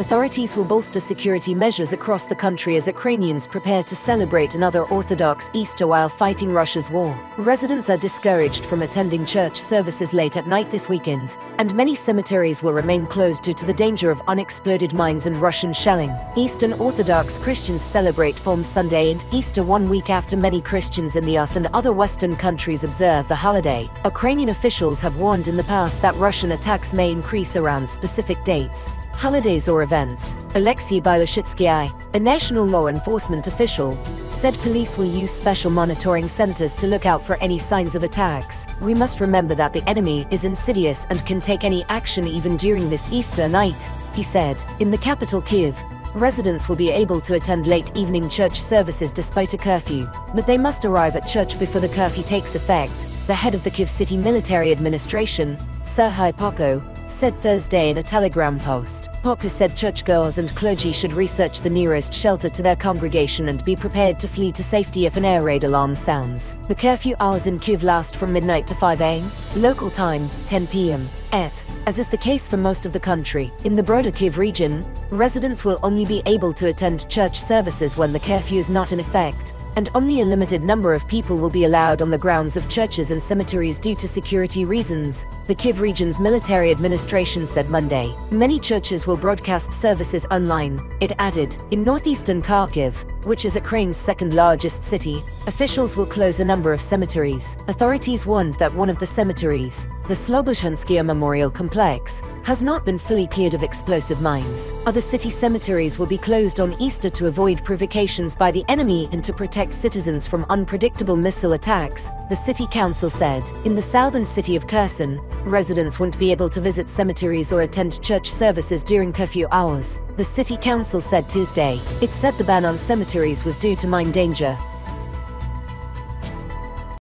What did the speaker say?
Authorities will bolster security measures across the country as Ukrainians prepare to celebrate another Orthodox Easter while fighting Russia's war. Residents are discouraged from attending church services late at night this weekend, and many cemeteries will remain closed due to the danger of unexploded mines and Russian shelling. Eastern Orthodox Christians celebrate Palm Sunday and Easter one week after many Christians in the US and other Western countries observe the holiday. Ukrainian officials have warned in the past that Russian attacks may increase around specific dates, holidays or events. Alexei Biloshitsky, a national law enforcement official, said police will use special monitoring centers to look out for any signs of attacks. We must remember that the enemy is insidious and can take any action even during this Easter night, he said. In the capital Kiev, residents will be able to attend late evening church services despite a curfew, but they must arrive at church before the curfew takes effect. The head of the Kiev City Military Administration, Serhiy Popko, said Thursday in a telegram post. Popko said churchgoers and clergy should research the nearest shelter to their congregation and be prepared to flee to safety if an air raid alarm sounds. The curfew hours in Kiev last from midnight to 5 a.m., local time, 10 p.m. At, as is the case for most of the country, in the broader Kiev region, residents will only be able to attend church services when the curfew is not in effect, and only a limited number of people will be allowed on the grounds of churches and cemeteries due to security reasons, the Kiev region's military administration said Monday. Many churches will broadcast services online, it added. In northeastern Kharkiv, which is Ukraine's second largest city, officials will close a number of cemeteries. Authorities warned that one of the cemeteries, the Slobozhenskaya Memorial Complex, has not been fully cleared of explosive mines. Other city cemeteries will be closed on Easter to avoid provocations by the enemy and to protect citizens from unpredictable missile attacks, the city council said. In the southern city of Kherson, residents won't be able to visit cemeteries or attend church services during curfew hours, the city council said Tuesday. It said the ban on cemeteries was due to mine danger,